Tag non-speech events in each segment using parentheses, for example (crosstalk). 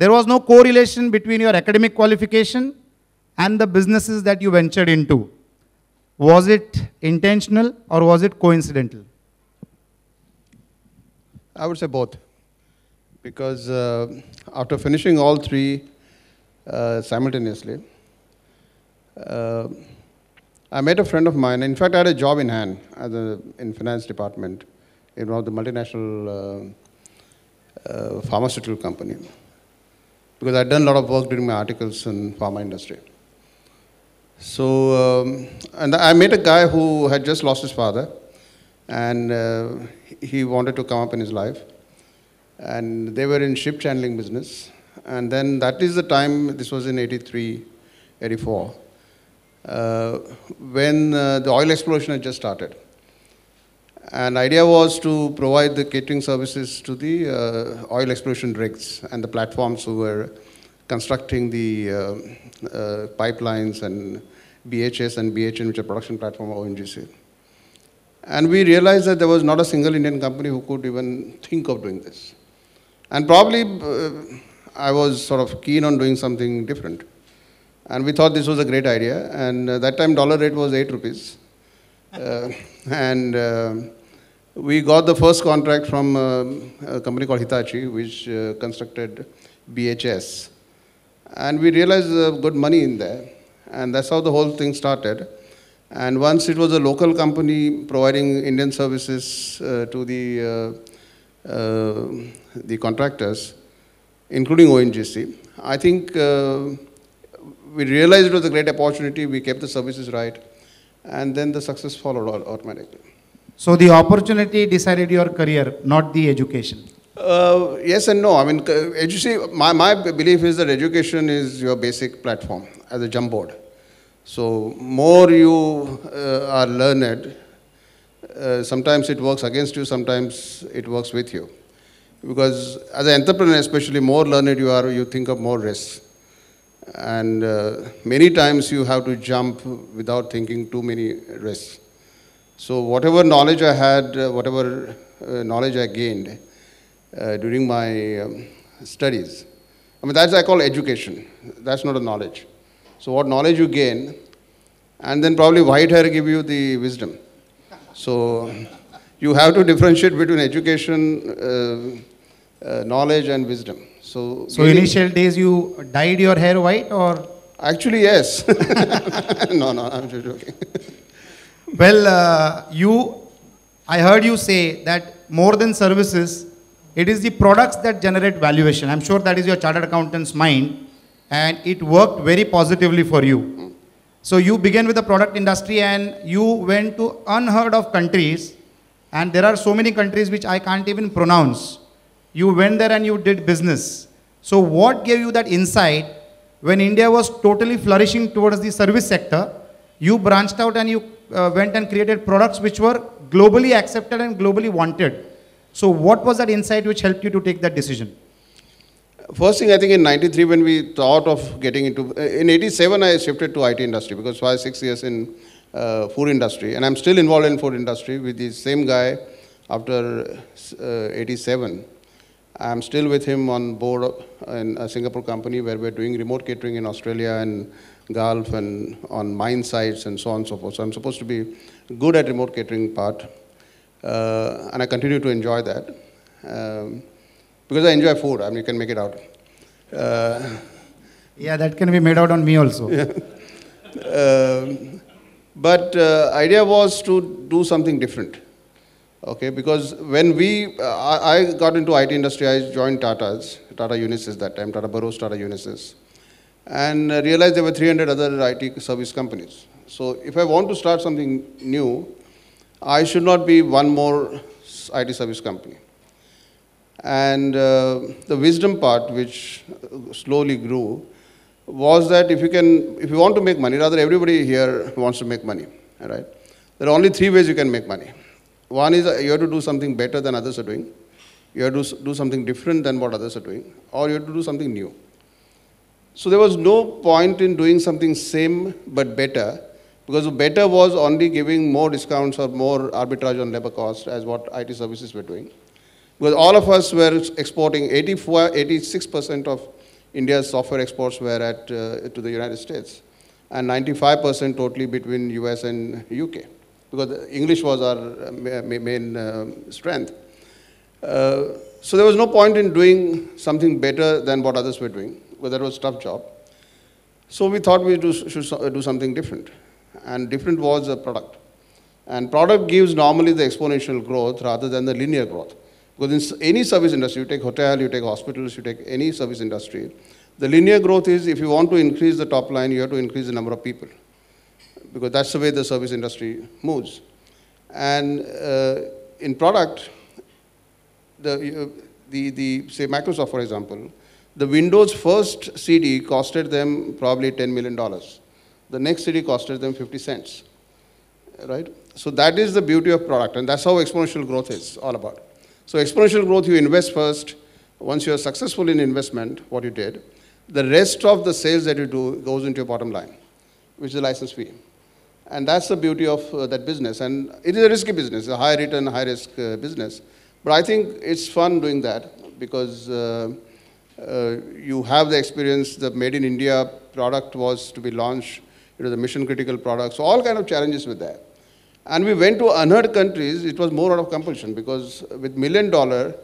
there was no correlation between your academic qualification and the businesses that you ventured into. Was it intentional or was it coincidental? I would say both. Because uh, after finishing all three uh, simultaneously, uh, I met a friend of mine. In fact, I had a job in hand as a, in finance department in one of the multinational uh, uh, pharmaceutical company. Because I'd done a lot of work during my articles in pharma industry. So, um, and I met a guy who had just lost his father, and uh, he wanted to come up in his life. And they were in ship chandling business. And then that is the time, this was in 83, 84, uh, when uh, the oil exploration had just started. And idea was to provide the catering services to the uh, oil exploration rigs and the platforms who were constructing the uh, uh, pipelines and BHS and BHN, which are production platform ONGC. And we realized that there was not a single Indian company who could even think of doing this. And probably uh, I was sort of keen on doing something different. And we thought this was a great idea. And uh, that time dollar rate was 8 rupees. Uh, and uh, we got the first contract from uh, a company called Hitachi, which constructed BHS. And we realized good money in there. And that's how the whole thing started. And once it was a local company providing Indian services uh, to the, uh, uh, the contractors, including ONGC, I think we realized it was a great opportunity. We kept the services right. And then the success followed automatically. So the opportunity decided your career, not the education. Uh, yes and no. I mean, education, my, my belief is that education is your basic platform as a jump board. So more you uh, are learned, uh, sometimes it works against you, sometimes it works with you. Because as an entrepreneur, especially more learned you are, you think of more risks. And uh, many times you have to jump without thinking too many risks. So whatever knowledge I had, uh, whatever uh, knowledge I gained uh, during my um, studies, I mean, that's I call education. That's not a knowledge. So what knowledge you gain, and then probably white hair give you the wisdom. So you have to differentiate between education, uh, knowledge, and wisdom. So, so initial days you dyed your hair white or? Actually, yes. (laughs) no, no, I'm just joking. well, uh, you, I heard you say that more than services, it is the products that generate valuation. I'm sure that is your chartered accountant's mind and it worked very positively for you. So you began with the product industry and you went to unheard of countries and there are so many countries which I can't even pronounce. You went there and you did business. So what gave you that insight when India was totally flourishing towards the service sector? You branched out and you uh, went and created products which were globally accepted and globally wanted. So what was that insight which helped you to take that decision? First thing, I think in 93 when we thought of getting into, uh, in 87 I shifted to IT industry because five, six years in uh, food industry and I'm still involved in food industry with the same guy after uh, 87. I'm still with him on board in a Singapore company where we're doing remote catering in Australia and Gulf and on mine sites and so on and so forth. So I'm supposed to be good at remote catering part uh, and I continue to enjoy that. Um, because I enjoy food. I mean, you can make it out. Uh, yeah, that can be made out on me also. uh, (laughs) but uh, idea was to do something different. Okay, because when we, uh, I, got into IT industry, I joined Tata's, Tata Unisys that time, Tata Burroughs, Tata Unisys, and realized there were 300 other IT service companies. So if I want to start something new, I should not be one more IT service company. And uh, the wisdom part, which slowly grew, was that if you can, if you want to make money, rather everybody here wants to make money, right? There are only three ways you can make money. One is you have to do something better than others are doing. You have to do something different than what others are doing, or you have to do something new. So there was no point in doing something same but better, because the better was only giving more discounts or more arbitrage on labor cost as what IT services were doing because all of us were exporting 84, 86% of India's software exports were at, uh, to the United States, and 95% totally between US and UK, because English was our uh, main uh, strength. Uh, so there was no point in doing something better than what others were doing, because that was a tough job. So we thought we do, should do something different, and different was a product. And product gives normally the exponential growth rather than the linear growth. Because in any service industry, you take hotel, you take hospitals, you take any service industry, the linear growth is if you want to increase the top line, you have to increase the number of people. Because that's the way the service industry moves. And uh, in product, the, the, the, say Microsoft, for example, the Windows first CD costed them probably $10 million. The next CD costed them 50 cents, right? So that is the beauty of product, and that's how exponential growth is all about. So exponential growth, you invest first. Once you are successful in investment, what you did, the rest of the sales that you do goes into your bottom line, which is a license fee. And that's the beauty of uh, that business. And it is a risky business, a high return, high risk uh, business. But I think it's fun doing that because uh, uh you have the experience. The made in India product was to be launched. It was a mission critical product. So all kind of challenges with that. And we went to unheard countries, it was more out of compulsion because with million dollar,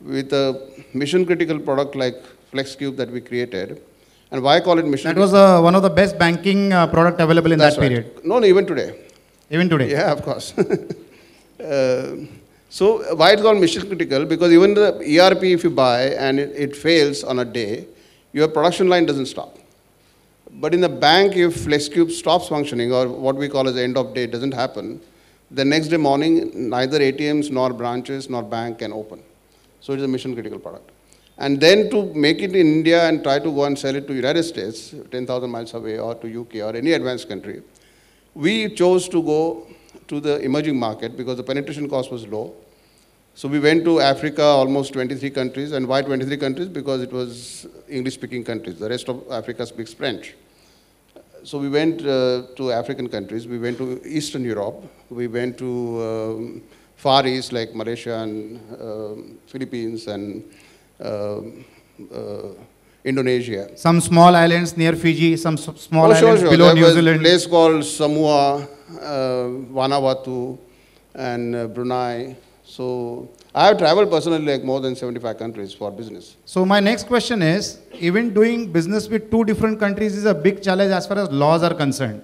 with a mission critical product like FlexCube that we created, and why call it mission? That was uh, one of the best banking uh, product available in That's that right. period. No, no, even today. Even today. Yeah, of course. (laughs) uh, so why it's called mission critical? Because even the ERP, if you buy and it, it fails on a day, your production line doesn't stop. But in the bank, if FlexCube stops functioning or what we call as end of day doesn't happen, the next day morning, neither ATMs nor branches nor bank can open. So it is a mission critical product. And then to make it in India and try to go and sell it to United States, 10,000 miles away, or to UK or any advanced country, we chose to go to the emerging market because the penetration cost was low. So we went to Africa, almost 23 countries. And why 23 countries? Because it was English-speaking countries. The rest of Africa speaks French. So we went uh, to African countries. We went to Eastern Europe. We went to um, Far East, like Malaysia and uh, Philippines and um, Indonesia. Some small islands near Fiji, some small oh, sure, islands sure. below there New Zealand. a place called Samoa, uh, Vanuatu, and uh, Brunei. So I have traveled personally like more than 75 countries for business. So my next question is, even doing business with two different countries is a big challenge as far as laws are concerned.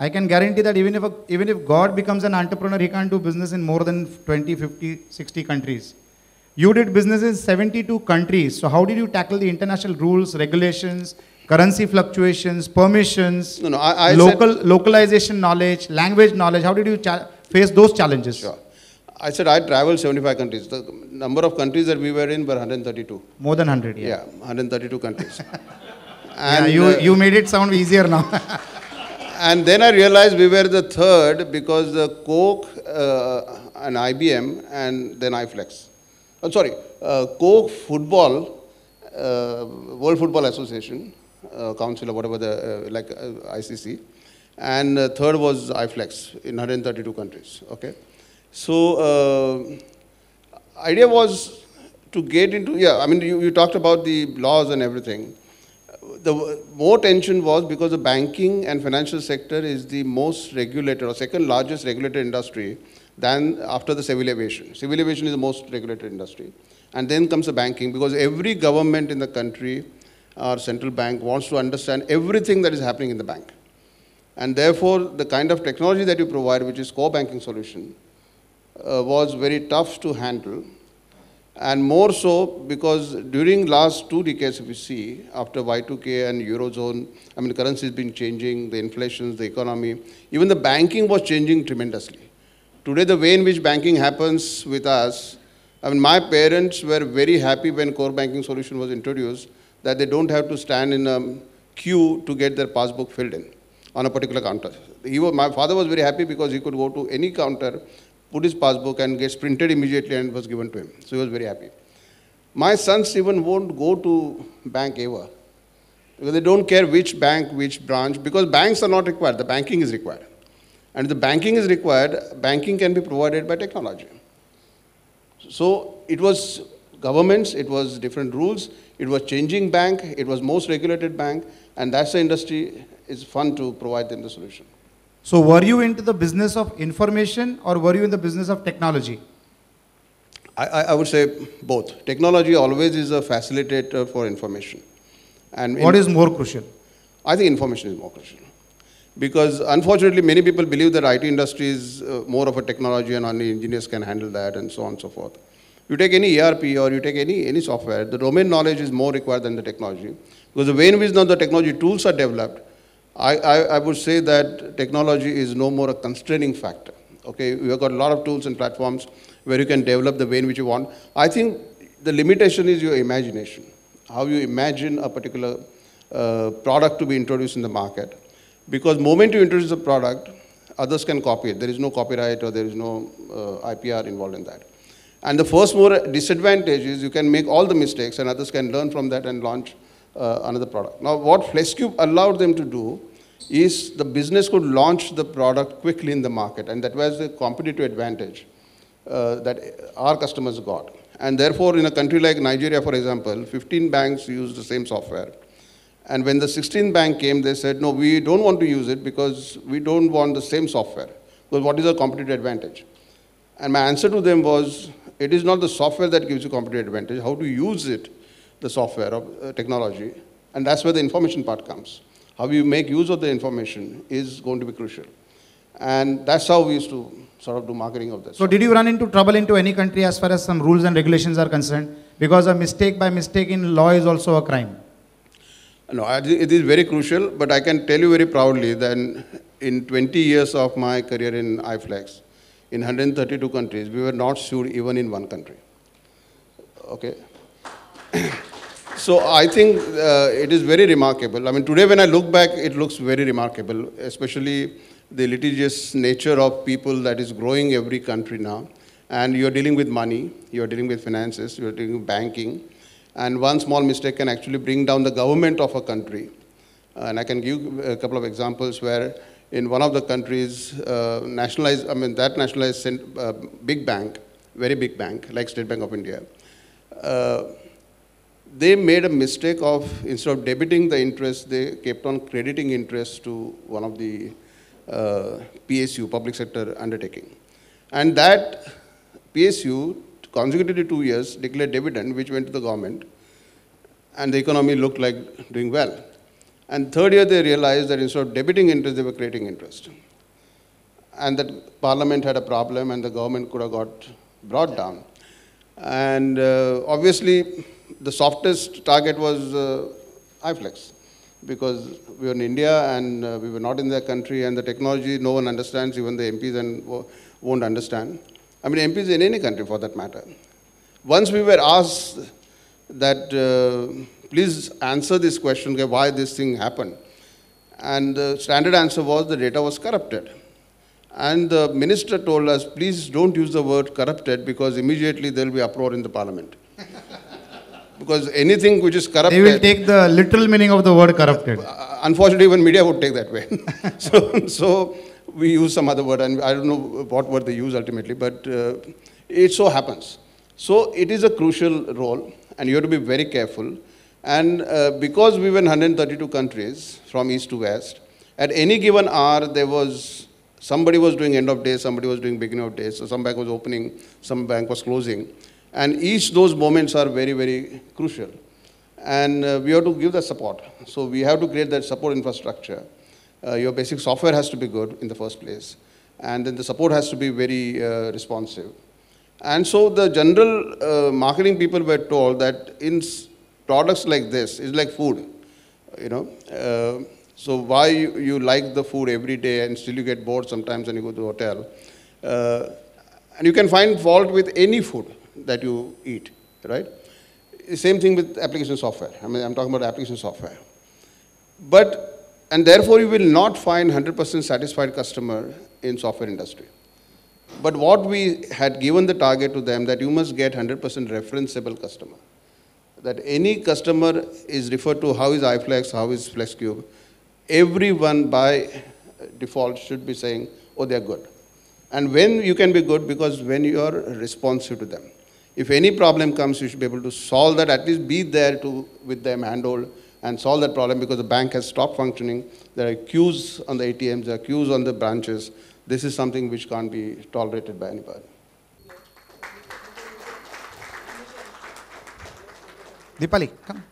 I can guarantee that even if, a, even if God becomes an entrepreneur, he can't do business in more than 20, 50, 60 countries. You did business in 72 countries. So how did you tackle the international rules, regulations, currency fluctuations, permissions, no, no, I, I local, localization knowledge, language knowledge? How did you face those challenges? Sure. I said I traveled 75 countries. The number of countries that we were in were 132. More than 100, yeah. Yeah, 132 countries. and (laughs) yeah, you, uh, you made it sound easier now. (laughs) and then I realized we were the third because the Coke uh, and IBM and then iFlex. I'm sorry, uh, Coke Football, uh, World Football Association, uh, Council or whatever the, uh, like ICC, and third was iFlex in 132 countries, okay? So uh, idea was to get into, yeah, I mean, you, you talked about the laws and everything. The more tension was because the banking and financial sector is the most regulated or second largest regulated industry than after the civil aviation. Civil aviation is the most regulated industry. And then comes the banking because every government in the country or central bank wants to understand everything that is happening in the bank. And therefore, the kind of technology that you provide, which is core banking solution, uh, was very tough to handle. And more so because during last two decades, if you see, after Y2K and Eurozone, I mean, currency has been changing, the inflations, the economy, even the banking was changing tremendously. Today, the way in which banking happens with us, I mean, my parents were very happy when core banking solution was introduced that they don't have to stand in a queue to get their passbook filled in on a particular counter. He was, my father was very happy because he could go to any counter put his passbook and gets printed immediately and was given to him. So he was very happy. My sons even won't go to bank ever. Because they don't care which bank, which branch, because banks are not required, the banking is required. And the banking is required, banking can be provided by technology. So it was governments, it was different rules. It was changing bank, it was most regulated bank, and that's the industry, is fun to provide them the solution. So were you into the business of information or were you in the business of technology? I, I, I would say both. Technology always is a facilitator for information. And What in- is more crucial? I think information is more crucial. Because unfortunately, many people believe that IT industry is uh, more of a technology and only engineers can handle that and so on and so forth. You take any ERP or you take any, any software, the domain knowledge is more required than the technology. Because the way in which now the technology tools are developed, I, I, I would say that technology is no more a constraining factor. Okay, we have got a lot of tools and platforms where you can develop the way in which you want. I think the limitation is your imagination, how you imagine a particular uh, product to be introduced in the market. Because moment you introduce a product, others can copy it. There is no copyright or there is no uh, IPR involved in that. And the first more disadvantage is you can make all the mistakes and others can learn from that and launch uh, another product. Now, what FlexCube allowed them to do is the business could launch the product quickly in the market, and that was the competitive advantage uh, that our customers got. And therefore, in a country like Nigeria, for example, 15 banks use the same software. And when the 16th bank came, they said, no, we don't want to use it because we don't want the same software. Because what is our competitive advantage? And my answer to them was, it is not the software that gives you competitive advantage, how to use it, the software of uh, technology. And that's where the information part comes. How you make use of the information is going to be crucial. And that's how we used to sort of do marketing of this. So did you run into trouble into any country as far as some rules and regulations are concerned? Because a mistake by mistake in law is also a crime. No, it is very crucial, but I can tell you very proudly that in 20 years of my career in iFlex, in 132 countries, we were not sued even in one country. Okay? (coughs) so I think uh, it is very remarkable. I mean, today when I look back, it looks very remarkable, especially the litigious nature of people that is growing every country now. And you're dealing with money, you're dealing with finances, you're dealing with banking. And one small mistake can actually bring down the government of a country. And I can give a couple of examples where in one of the countries, uh, nationalized, I mean, that nationalized uh, big bank, very big bank, like State Bank of India, uh, they made a mistake of, instead of debiting the interest, they kept on crediting interest to one of the uh, PSU, public sector undertaking. And that PSU, consecutively two years, declared dividend, which went to the government, and the economy looked like doing well. And third year, they realized that instead of debiting interest, they were creating interest. And that parliament had a problem, and the government could have got brought down. And uh, obviously, the softest target was uh, iFlex because we were in India and uh, we were not in their country, and the technology no one understands, even the MPs and won't understand. I mean, MPs in any country for that matter. Once we were asked that, uh, please answer this question, okay, why this thing happened. And the standard answer was the data was corrupted. And the minister told us, please don't use the word corrupted because immediately there will be uproar in the parliament. (laughs) because anything which is corrupted. They will take the literal meaning of the word corrupted. Uh, unfortunately, even media would take that way. (laughs) so, so we use some other word, and I don't know what word they use ultimately, but uh, it so happens. So it is a crucial role, and you have to be very careful. And uh, because we were in 132 countries from east to west, at any given hour there was somebody was doing end of day, somebody was doing beginning of day. So some bank was opening, some bank was closing, and each those moments are very very crucial and uh, we have to give the support. So we have to create that support infrastructure. Uh, your basic software has to be good in the first place, and then the support has to be very uh, responsive. And so the general uh, marketing people were told that in products like this, it's like food, you know. Uh, so why you, you like the food every day and still you get bored sometimes when you go to a hotel. Uh, and you can find fault with any food that you eat, right? Same thing with application software. I mean, I'm talking about application software. But, and therefore you will not find 100% satisfied customer in software industry. But what we had given the target to them that you must get 100% referenceable customer. That any customer is referred to how is iFlex, how is FlexCube. Everyone by default should be saying, oh, they're good. And when you can be good, because when you are responsive to them. If any problem comes, you should be able to solve that, at least be there to, with them, handhold, and solve that problem because the bank has stopped functioning. There are queues on the ATMs, there are queues on the branches. This is something which can't be tolerated by anybody. Dipali, come.